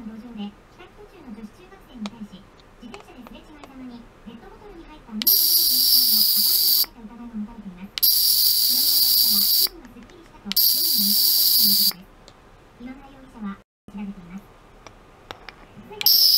の路上で帰宅途中の女子中学生に対し自転車ですれ違いざまにペットボトルに入った飲み物の液体を頭にかけた疑いが持たれています。岩村容疑者は気分がすっきりしたと容疑を認めているということです。岩村容疑者は調べています。